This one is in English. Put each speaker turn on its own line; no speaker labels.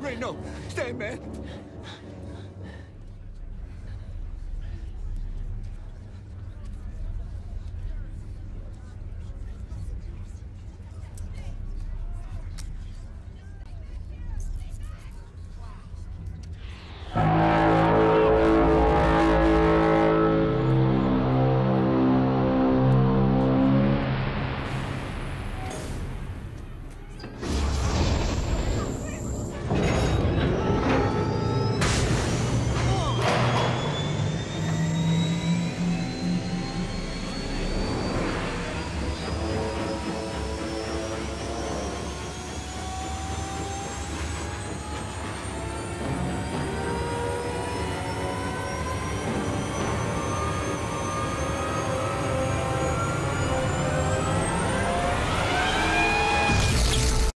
Ray, no. Stay, man.